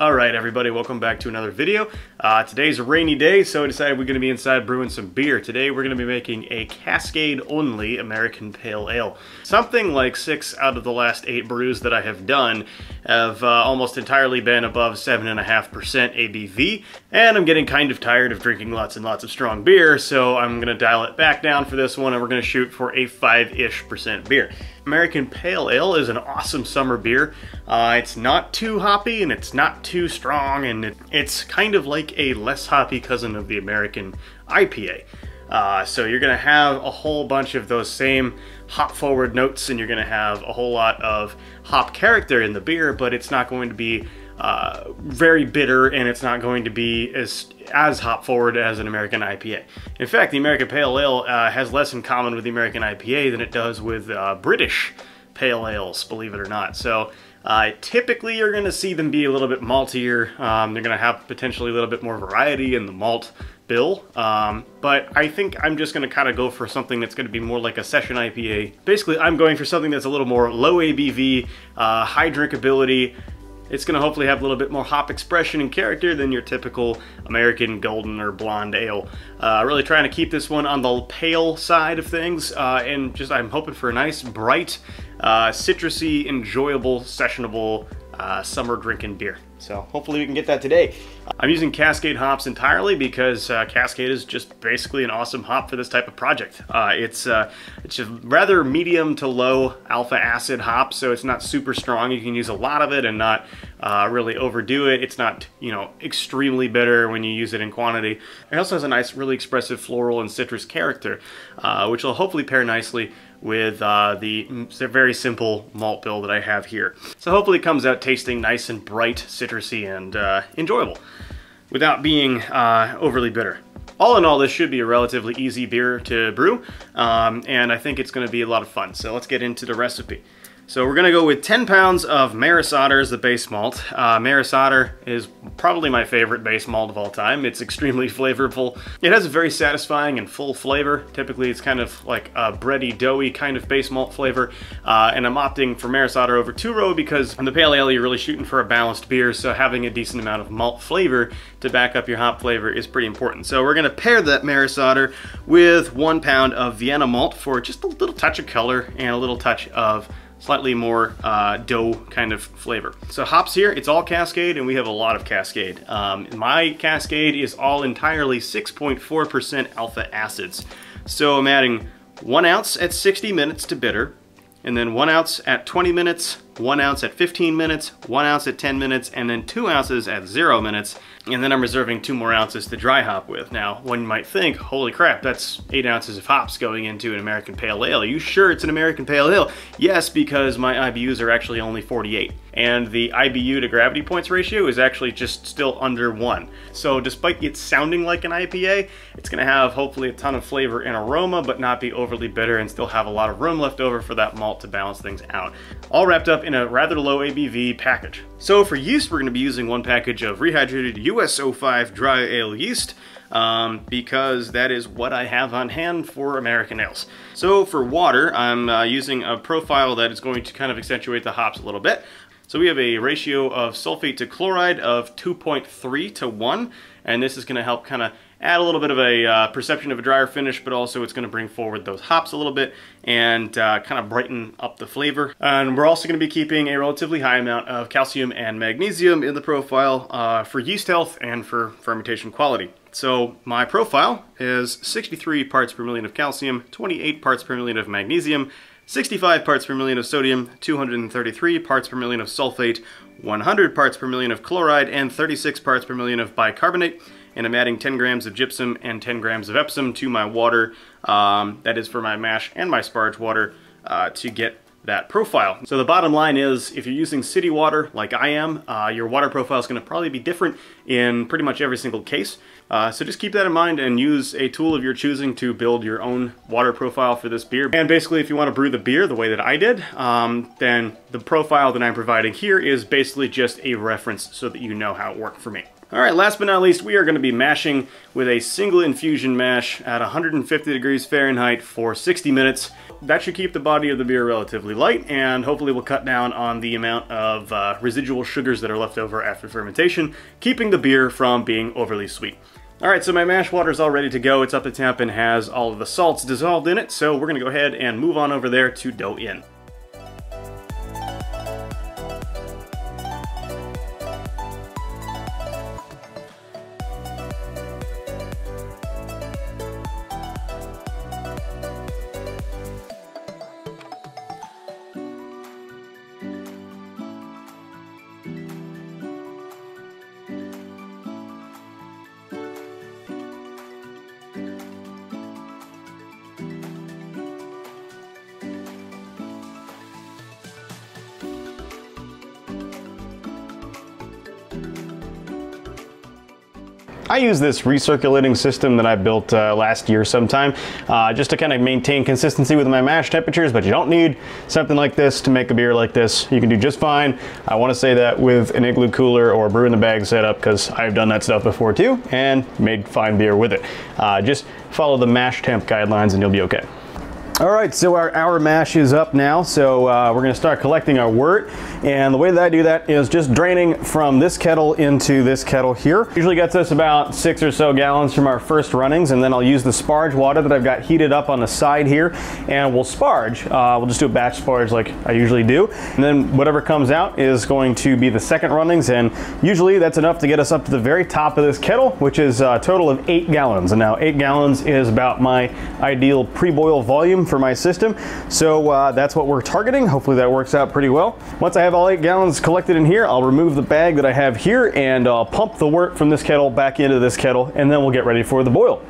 All right, everybody, welcome back to another video. Uh, today's a rainy day, so I decided we're to be inside brewing some beer. Today, we're to be making a Cascade-only American Pale Ale. Something like six out of the last eight brews that I have done have uh, almost entirely been above 7.5% ABV, and I'm getting kind of tired of drinking lots and lots of strong beer, so I'm to dial it back down for this one, and we're to shoot for a 5-ish percent beer. American Pale Ale is an awesome summer beer. Uh, it's not too hoppy, and it's not too strong, and it, it's kind of like a less hoppy cousin of the American IPA. Uh, so you're to have a whole bunch of those same hop forward notes and you're to have a whole lot of hop character in the beer, but it's not going to be uh, very bitter and it's not going to be as as hop forward as an American IPA. In fact, the American Pale Ale uh, has less in common with the American IPA than it does with uh, British pale ales, believe it or not. So uh, typically, you're going to see them be a little bit maltier. Um, they're going to have potentially a little bit more variety in the malt bill. Um, but I think I'm just going to kind of go for something that's going to be more like a session IPA. Basically, I'm going for something that's a little more low ABV, uh, high drinkability, it's to hopefully have a little bit more hop expression and character than your typical American golden or blonde ale. Uh, really trying to keep this one on the pale side of things, uh, and just I'm hoping for a nice, bright, uh, citrusy, enjoyable, sessionable uh, summer drinking beer. So hopefully we can get that today. I'm using Cascade hops entirely because uh, Cascade is just basically an awesome hop for this type of project. Uh, it's uh, it's a rather medium to low alpha acid hop, so it's not super strong. You can use a lot of it and not uh, really overdo it. It's not you know extremely bitter when you use it in quantity. It also has a nice, really expressive floral and citrus character, uh, which will hopefully pair nicely with uh, the very simple malt bill that I have here. So hopefully it comes out tasting nice and bright, citrusy, and uh, enjoyable without being uh, overly bitter. All in all, this should be a relatively easy beer to brew, um, and I think it's going to be a lot of fun. So let's get into the recipe. So we're gonna go with 10 pounds of Maris Otter as the base malt. Uh, Maris Otter is probably my favorite base malt of all time. It's extremely flavorful. It has a very satisfying and full flavor. Typically it's kind of like a bready, doughy kind of base malt flavor. Uh, and I'm opting for Maris Otter over Two Row because in the Pale Ale you're really shooting for a balanced beer, so having a decent amount of malt flavor to back up your hop flavor is pretty important. So we're gonna pair that Maris Otter with one pound of Vienna malt for just a little touch of color and a little touch of slightly more uh, dough kind of flavor. So hops here, it's all Cascade and we have a lot of Cascade. Um, my Cascade is all entirely 6.4% alpha acids. So I'm adding one ounce at 60 minutes to bitter, and then one ounce at 20 minutes, one ounce at 15 minutes, one ounce at 10 minutes, and then two ounces at zero minutes. And then I'm reserving two more ounces to dry hop with. Now, one might think, holy crap, that's eight ounces of hops going into an American Pale Ale. Are you sure it's an American Pale Ale? Yes, because my IBUs are actually only 48. And the IBU to gravity points ratio is actually just still under one. So despite it sounding like an IPA, it's gonna have hopefully a ton of flavor and aroma, but not be overly bitter and still have a lot of room left over for that malt to balance things out. All wrapped up in a rather low ABV package. So for yeast, we're going to be using one package of rehydrated US-05 dry ale yeast um, because that is what I have on hand for American ales. So for water, I'm uh, using a profile that is going to kind of accentuate the hops a little bit. So we have a ratio of sulfate to chloride of 2.3 to 1, and this is going to help kind of add a little bit of a uh, perception of a drier finish, but also it's going to bring forward those hops a little bit and uh, kind of brighten up the flavor. And we're also going to be keeping a relatively high amount of calcium and magnesium in the profile uh, for yeast health and for fermentation quality. So my profile is 63 parts per million of calcium, 28 parts per million of magnesium, 65 parts per million of sodium, 233 parts per million of sulfate, 100 parts per million of chloride, and 36 parts per million of bicarbonate and I'm adding 10 grams of gypsum and 10 grams of Epsom to my water. Um, that is for my mash and my sparge water uh, to get that profile. So the bottom line is if you're using city water like I am, uh, your water profile is going to probably be different in pretty much every single case. Uh, so just keep that in mind and use a tool of your choosing to build your own water profile for this beer. And basically if you want to brew the beer the way that I did, um, then the profile that I'm providing here is basically just a reference so that you know how it worked for me. All right, last but not least, we are going to be mashing with a single infusion mash at 150 degrees Fahrenheit for 60 minutes. That should keep the body of the beer relatively light and hopefully will cut down on the amount of uh, residual sugars that are left over after fermentation, keeping the beer from being overly sweet. All right, so my mash water is all ready to go. It's up to temp and has all of the salts dissolved in it, so we're gonna go ahead and move on over there to dough in. I use this recirculating system that I built uh, last year sometime uh, just to kind of maintain consistency with my mash temperatures, but you don't need something like this to make a beer like this. You can do just fine. I want to say that with an igloo cooler or brew in the bag setup because I've done that stuff before too and made fine beer with it. Uh, just follow the mash temp guidelines and you'll be okay. All right, so our, our mash is up now, so uh, we're gonna start collecting our wort. And the way that I do that is just draining from this kettle into this kettle here. Usually gets us about six or so gallons from our first runnings, and then I'll use the sparge water that I've got heated up on the side here, and we'll sparge. Uh, we'll just do a batch sparge like I usually do. And then whatever comes out is going to be the second runnings, and usually that's enough to get us up to the very top of this kettle, which is a total of eight gallons. And now eight gallons is about my ideal pre-boil volume for my system. So uh, that's what we're targeting. Hopefully that works out pretty well. Once I have all eight gallons collected in here, I'll remove the bag that I have here and I'll pump the wort from this kettle back into this kettle and then we'll get ready for the boil.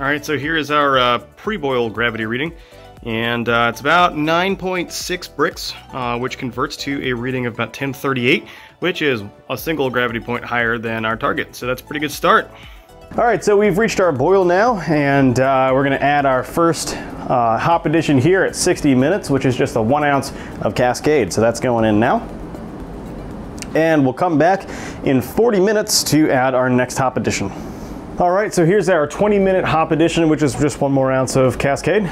All right, so here is our uh, pre-boil gravity reading, and uh, it's about 9.6 Brix, uh, which converts to a reading of about 1038, which is a single gravity point higher than our target. So that's a pretty good start. All right, so we've reached our boil now, and uh, we're gonna add our first uh, hop addition here at 60 minutes, which is just a one ounce of Cascade. So that's going in now. And we'll come back in 40 minutes to add our next hop addition. All right, so here's our 20 minute hop addition, which is just one more ounce of Cascade.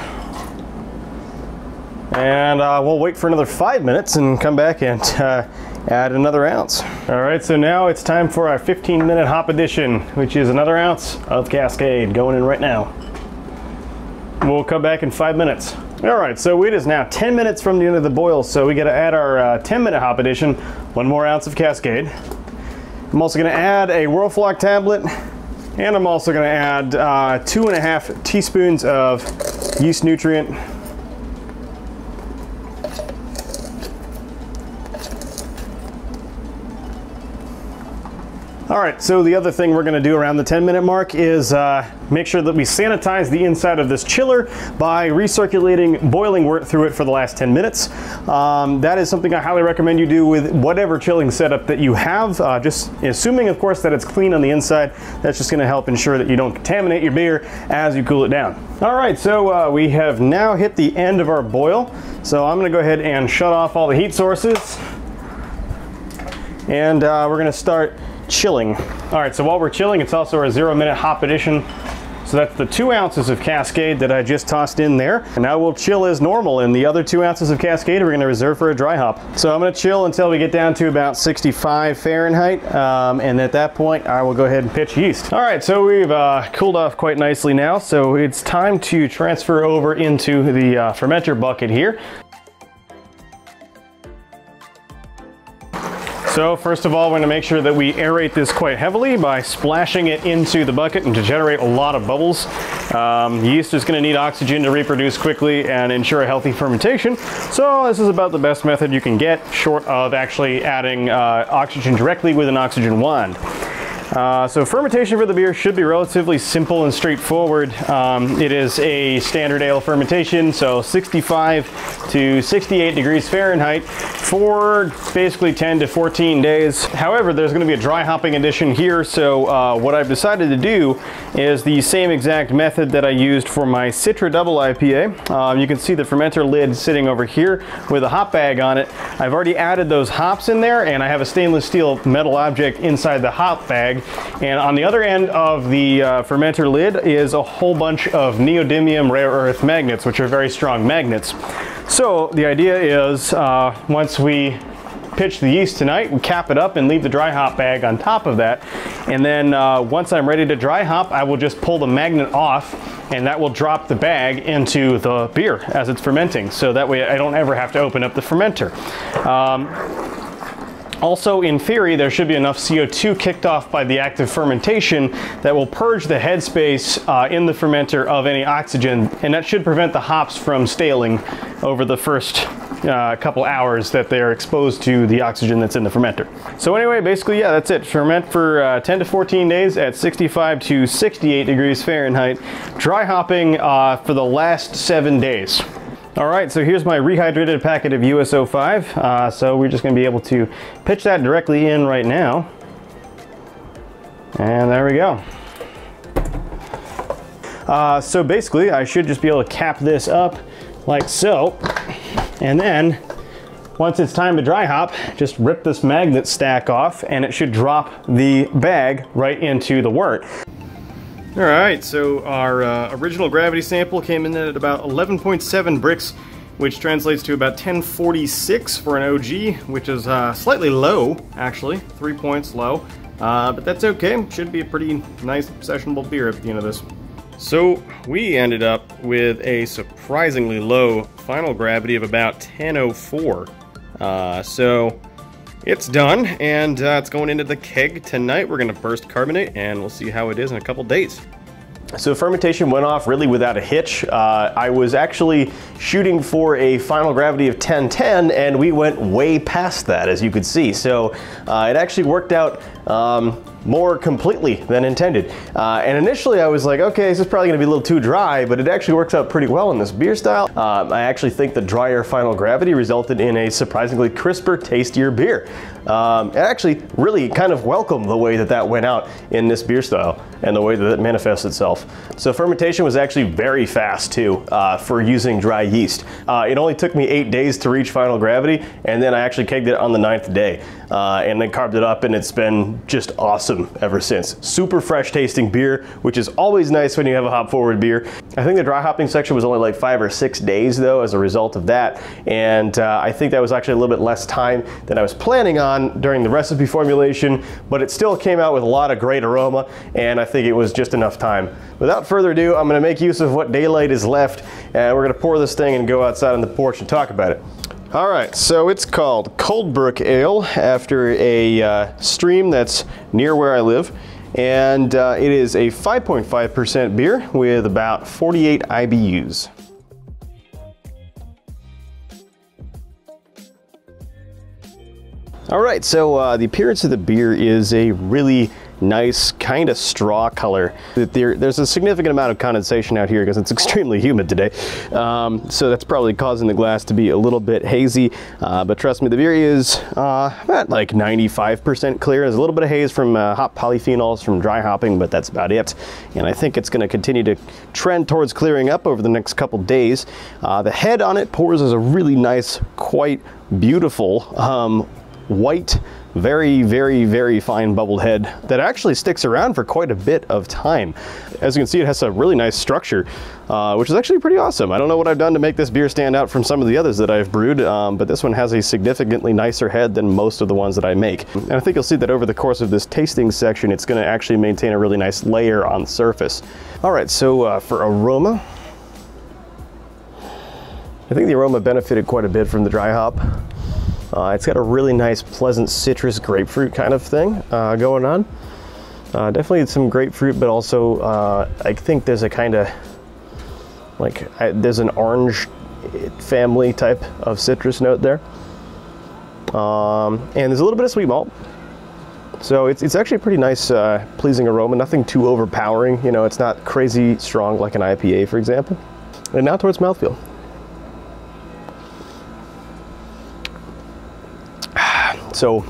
And uh, we'll wait for another five minutes and come back and uh, add another ounce. All right, so now it's time for our 15 minute hop addition, which is another ounce of Cascade going in right now. We'll come back in five minutes. All right, so it is now 10 minutes from the end of the boil, so we gotta add our uh, 10 minute hop addition, one more ounce of Cascade. I'm also gonna add a Whirlfloc tablet and I'm also gonna add uh, two and a half teaspoons of yeast nutrient. All right, so the other thing we're gonna do around the 10 minute mark is uh, make sure that we sanitize the inside of this chiller by recirculating boiling wort through it for the last 10 minutes. Um, that is something I highly recommend you do with whatever chilling setup that you have, uh, just assuming of course that it's clean on the inside. That's just gonna help ensure that you don't contaminate your beer as you cool it down. All right, so uh, we have now hit the end of our boil. So I'm gonna go ahead and shut off all the heat sources. And uh, we're gonna start chilling. All right, so while we're chilling, it's also our zero minute hop edition. So that's the two ounces of Cascade that I just tossed in there. And now we'll chill as normal. And the other two ounces of Cascade we're gonna reserve for a dry hop. So I'm gonna chill until we get down to about 65 Fahrenheit. Um, and at that point, I will go ahead and pitch yeast. All right, so we've uh, cooled off quite nicely now. So it's time to transfer over into the uh, fermenter bucket here. So first of all, we're gonna make sure that we aerate this quite heavily by splashing it into the bucket and to generate a lot of bubbles. Um, yeast is gonna need oxygen to reproduce quickly and ensure a healthy fermentation. So this is about the best method you can get, short of actually adding uh, oxygen directly with an oxygen wand. Uh, so fermentation for the beer should be relatively simple and straightforward. Um, it is a standard ale fermentation, so 65 to 68 degrees Fahrenheit for basically 10 to 14 days. However, there's going to be a dry hopping addition here, so uh, what I've decided to do is the same exact method that I used for my Citra Double IPA. Um, you can see the fermenter lid sitting over here with a hop bag on it. I've already added those hops in there, and I have a stainless steel metal object inside the hop bag and on the other end of the uh, fermenter lid is a whole bunch of neodymium rare earth magnets, which are very strong magnets. So the idea is uh, once we pitch the yeast tonight we cap it up and leave the dry hop bag on top of that. And then uh, once I'm ready to dry hop, I will just pull the magnet off and that will drop the bag into the beer as it's fermenting. So that way I don't ever have to open up the fermenter. Um, also, in theory, there should be enough CO2 kicked off by the active fermentation that will purge the headspace uh, in the fermenter of any oxygen, and that should prevent the hops from staling over the first uh, couple hours that they're exposed to the oxygen that's in the fermenter. So anyway, basically, yeah, that's it. Ferment for uh, 10 to 14 days at 65 to 68 degrees Fahrenheit. Dry hopping uh, for the last seven days. All right, so here's my rehydrated packet of US-05. Uh, so we're just gonna be able to pitch that directly in right now. And there we go. Uh, so basically, I should just be able to cap this up like so. And then, once it's time to dry hop, just rip this magnet stack off and it should drop the bag right into the wort. All right, so our uh, original gravity sample came in at about 11.7 Brix, which translates to about 1046 for an OG, which is uh, slightly low, actually, three points low. Uh, but that's okay, should be a pretty nice sessionable beer at the end of this. So we ended up with a surprisingly low final gravity of about 1004. Uh, so it's done, and uh, it's going into the keg tonight. We're going to burst carbonate, and we'll see how it is in a couple days. So fermentation went off really without a hitch. Uh, I was actually shooting for a final gravity of 1010 and we went way past that as you could see. So uh, it actually worked out um, more completely than intended. Uh, and initially I was like, okay, this is probably gonna be a little too dry, but it actually works out pretty well in this beer style. Uh, I actually think the drier final gravity resulted in a surprisingly crisper, tastier beer. Um, I actually really kind of welcome the way that that went out in this beer style and the way that it manifests itself. So fermentation was actually very fast too uh, for using dry yeast. Uh, it only took me eight days to reach final gravity and then I actually kegged it on the ninth day uh, and then carved it up and it's been just awesome ever since. Super fresh tasting beer, which is always nice when you have a hop forward beer. I think the dry hopping section was only like five or six days though as a result of that. And uh, I think that was actually a little bit less time than I was planning on during the recipe formulation, but it still came out with a lot of great aroma and I think it was just enough time. Without further ado, I'm gonna make use of what daylight is left and we're gonna pour this thing and go outside on the porch and talk about it. All right, so it's called Coldbrook Ale after a uh, stream that's near where I live. And uh, it is a 5.5% beer with about 48 IBUs. All right, so uh, the appearance of the beer is a really nice kind of straw color. There, there's a significant amount of condensation out here because it's extremely humid today. Um, so that's probably causing the glass to be a little bit hazy. Uh, but trust me, the beer is uh, about like 95% clear. There's a little bit of haze from uh, polyphenols from dry hopping, but that's about it. And I think it's going to continue to trend towards clearing up over the next couple days. Uh, the head on it pours as a really nice, quite beautiful um, white, very, very, very fine bubbled head that actually sticks around for quite a bit of time. As you can see, it has a really nice structure, uh, which is actually pretty awesome. I don't know what I've done to make this beer stand out from some of the others that I've brewed, um, but this one has a significantly nicer head than most of the ones that I make. And I think you'll see that over the course of this tasting section, it's gonna actually maintain a really nice layer on the surface. All right, so uh, for aroma, I think the aroma benefited quite a bit from the dry hop. Uh, it's got a really nice, pleasant citrus grapefruit kind of thing uh, going on. Uh, definitely some grapefruit, but also uh, I think there's a kind of like I, there's an orange family type of citrus note there. Um, and there's a little bit of sweet malt. So it's, it's actually a pretty nice, uh, pleasing aroma. Nothing too overpowering. You know, it's not crazy strong like an IPA, for example. And now towards mouthfeel. So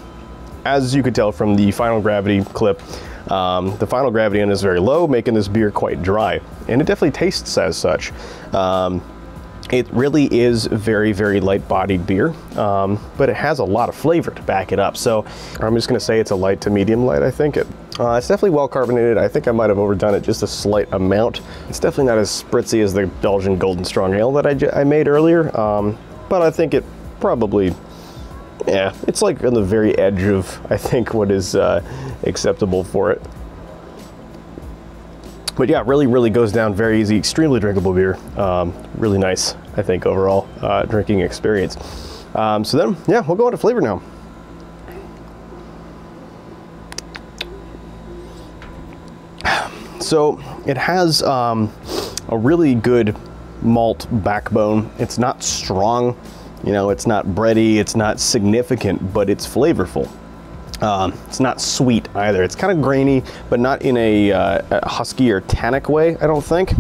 as you could tell from the final gravity clip, um, the final gravity end is very low, making this beer quite dry. And it definitely tastes as such. Um, it really is very, very light bodied beer, um, but it has a lot of flavor to back it up. So I'm just gonna say it's a light to medium light, I think. It, uh, it's definitely well carbonated. I think I might have overdone it just a slight amount. It's definitely not as spritzy as the Belgian Golden Strong Ale that I, I made earlier, um, but I think it probably yeah, it's like on the very edge of, I think, what is uh, acceptable for it. But yeah, really, really goes down very easy. Extremely drinkable beer. Um, really nice, I think, overall uh, drinking experience. Um, so then, yeah, we'll go on to flavor now. So it has um, a really good malt backbone. It's not strong you know, it's not bready, it's not significant, but it's flavorful. Um, it's not sweet either. It's kind of grainy, but not in a, uh, a husky or tannic way, I don't think.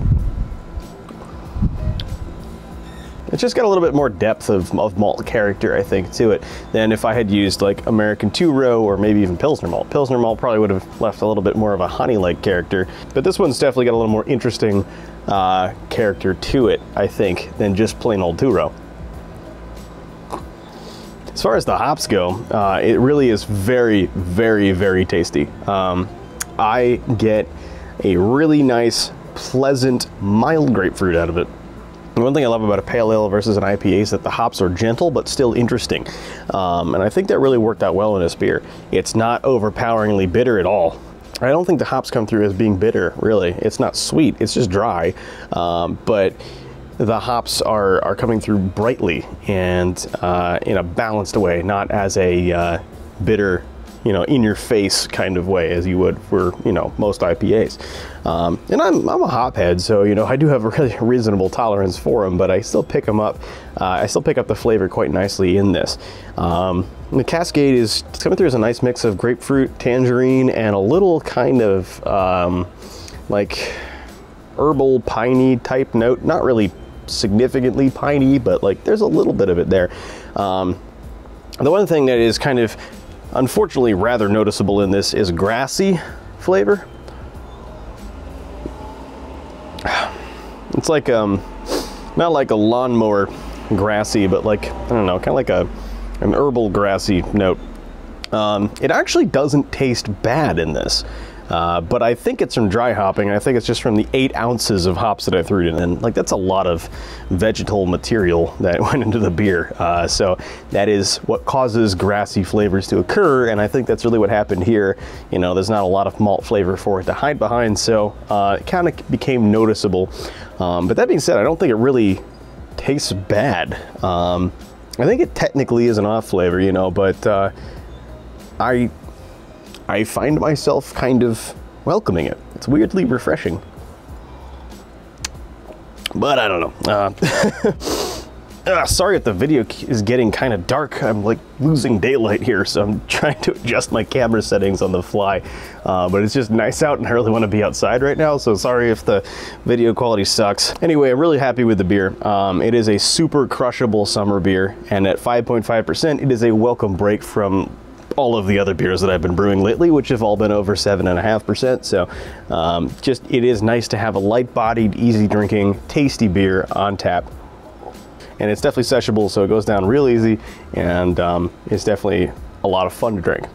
It's just got a little bit more depth of, of, malt character, I think, to it than if I had used like American two row or maybe even Pilsner malt. Pilsner malt probably would have left a little bit more of a honey-like character, but this one's definitely got a little more interesting uh, character to it, I think, than just plain old two row. As far as the hops go, uh, it really is very, very, very tasty. Um, I get a really nice, pleasant, mild grapefruit out of it. one thing I love about a pale ale versus an IPA is that the hops are gentle but still interesting. Um, and I think that really worked out well in this beer. It's not overpoweringly bitter at all. I don't think the hops come through as being bitter, really. It's not sweet, it's just dry. Um, but the hops are, are coming through brightly and uh, in a balanced way, not as a uh, bitter, you know, in your face kind of way as you would for, you know, most IPAs. Um, and I'm, I'm a hophead, so, you know, I do have a really reasonable tolerance for them, but I still pick them up. Uh, I still pick up the flavor quite nicely in this. Um, the Cascade is coming through as a nice mix of grapefruit, tangerine, and a little kind of um, like herbal piney type note. Not really significantly piney, but like there's a little bit of it there. Um, the one thing that is kind of unfortunately rather noticeable in this is grassy flavor. It's like um, not like a lawnmower grassy, but like I don't know, kind of like a an herbal grassy note. Um, it actually doesn't taste bad in this. Uh, but I think it's from dry hopping. I think it's just from the eight ounces of hops that I threw in. And like that's a lot of vegetal material that went into the beer. Uh, so that is what causes grassy flavors to occur. And I think that's really what happened here. You know, there's not a lot of malt flavor for it to hide behind. So uh, it kind of became noticeable. Um, but that being said, I don't think it really tastes bad. Um, I think it technically is an off flavor, you know, but uh, I I find myself kind of welcoming it. It's weirdly refreshing. But I don't know. Uh, uh, sorry if the video is getting kind of dark. I'm like losing daylight here, so I'm trying to adjust my camera settings on the fly. Uh, but it's just nice out and I really want to be outside right now, so sorry if the video quality sucks. Anyway, I'm really happy with the beer. Um, it is a super crushable summer beer, and at 5.5%, it is a welcome break from all of the other beers that I've been brewing lately, which have all been over seven and a half percent. So um, just it is nice to have a light-bodied, easy drinking, tasty beer on tap. And it's definitely sessionable, so it goes down real easy, and um, it's definitely a lot of fun to drink.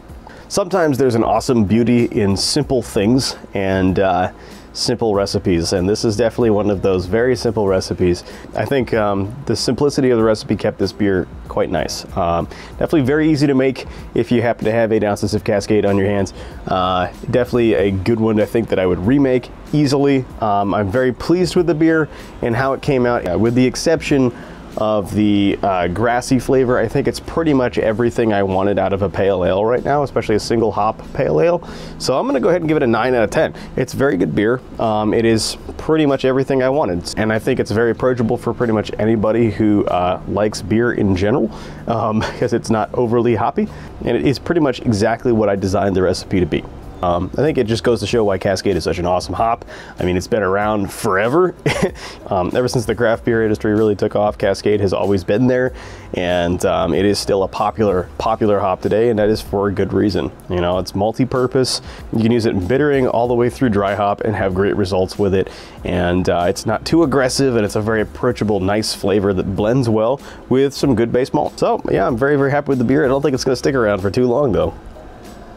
Sometimes there's an awesome beauty in simple things and uh, simple recipes, and this is definitely one of those very simple recipes. I think um, the simplicity of the recipe kept this beer quite nice. Um, definitely very easy to make if you happen to have eight ounces of Cascade on your hands. Uh, definitely a good one I think that I would remake easily. Um, I'm very pleased with the beer and how it came out, uh, with the exception of the uh, grassy flavor. I think it's pretty much everything I wanted out of a pale ale right now, especially a single hop pale ale. So I'm gonna go ahead and give it a nine out of 10. It's very good beer. Um, it is pretty much everything I wanted. And I think it's very approachable for pretty much anybody who uh, likes beer in general um, because it's not overly hoppy. And it is pretty much exactly what I designed the recipe to be. Um, I think it just goes to show why Cascade is such an awesome hop. I mean, it's been around forever. um, ever since the craft beer industry really took off, Cascade has always been there, and um, it is still a popular popular hop today, and that is for a good reason. You know, it's multi-purpose. You can use it in bittering all the way through dry hop and have great results with it. And uh, it's not too aggressive, and it's a very approachable, nice flavor that blends well with some good base malt. So yeah, I'm very very happy with the beer. I don't think it's going to stick around for too long though.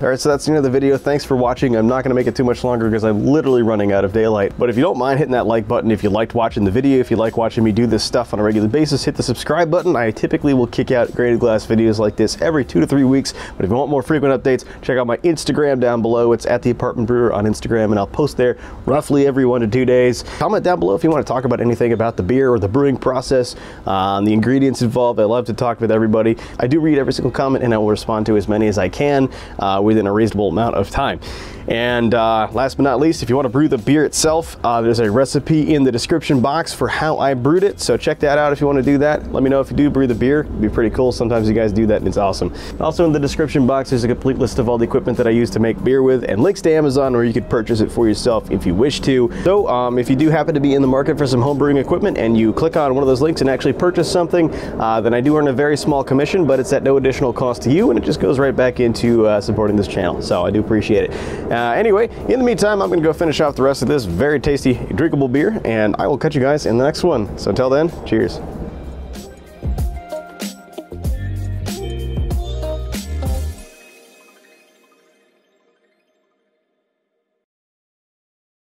All right, so that's the end of the video. Thanks for watching. I'm not gonna make it too much longer because I'm literally running out of daylight. But if you don't mind hitting that like button, if you liked watching the video, if you like watching me do this stuff on a regular basis, hit the subscribe button. I typically will kick out grain to glass videos like this every two to three weeks. But if you want more frequent updates, check out my Instagram down below. It's at the apartment brewer on Instagram and I'll post there roughly every one to two days. Comment down below if you want to talk about anything about the beer or the brewing process, um, the ingredients involved. I love to talk with everybody. I do read every single comment and I will respond to as many as I can uh, within a reasonable amount of time. And uh, last but not least, if you want to brew the beer itself, uh, there's a recipe in the description box for how I brewed it. So check that out if you want to do that. Let me know if you do brew the beer. It'd be pretty cool. Sometimes you guys do that and it's awesome. Also in the description box, there's a complete list of all the equipment that I use to make beer with and links to Amazon where you could purchase it for yourself if you wish to. So um, if you do happen to be in the market for some home brewing equipment and you click on one of those links and actually purchase something, uh, then I do earn a very small commission, but it's at no additional cost to you and it just goes right back into uh, supporting this channel. So I do appreciate it. Uh, anyway, in the meantime, I'm going to go finish off the rest of this very tasty, drinkable beer, and I will catch you guys in the next one. So until then, cheers.